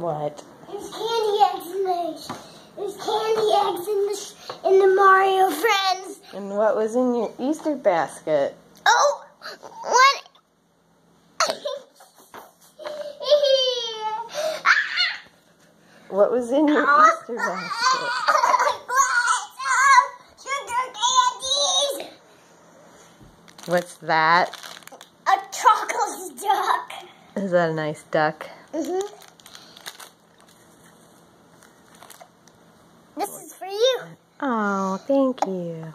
What? There's candy eggs in the there's candy eggs in the in the Mario Friends. And what was in your Easter basket? Oh, what? What was in your Easter basket? What's that? A chocolate duck. Is that a nice duck? Mhm. This is for you. Oh, thank you.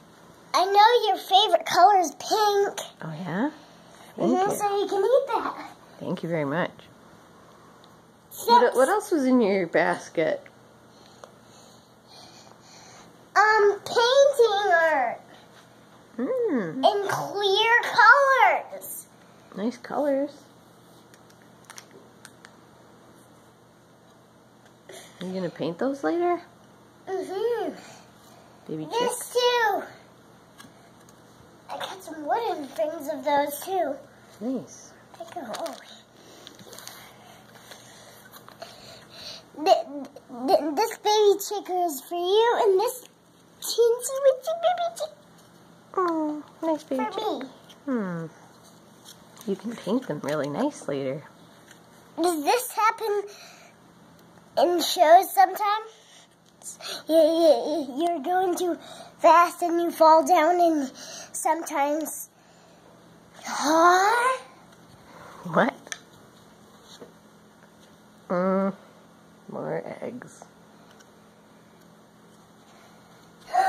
I know your favorite color is pink. Oh, yeah? Thank Mhm, you. So you can eat that. Thank you very much. What, what else was in your basket? Um, painting art Hmm, in clear colors. nice colors. Are you gonna paint those later? Mhm. Baby This chicks? too. I got some wooden things of those too. Nice. Take it home. Th- th- This baby chicker is for you, and this teensy weensy baby chick Oh, nice baby for chick. me. Hmm. You can paint them really nice later. Does this happen in shows sometimes? You, you're going too fast and you fall down, and sometimes. Huh? What? Mm, more eggs.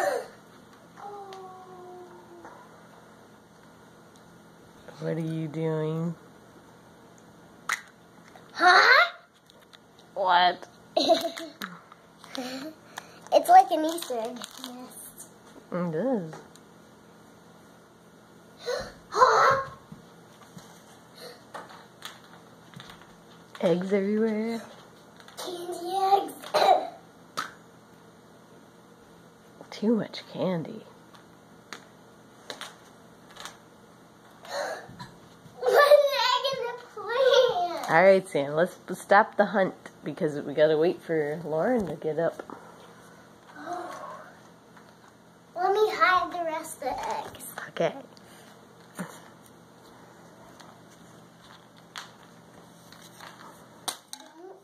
What are you doing? Huh? What? it's like an Easter egg nest. It is. Oh, eggs everywhere. Candy eggs. Too much candy. One egg in the plant. All right, Sam. Let's stop the hunt because we gotta wait for Lauren to get up. Let me hide the rest of. Okay.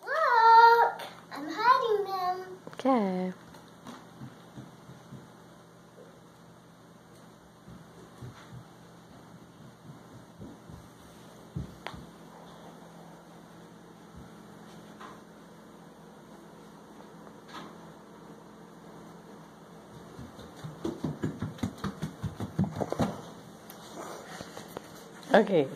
Look, I'm hiding them. Okay. Okay,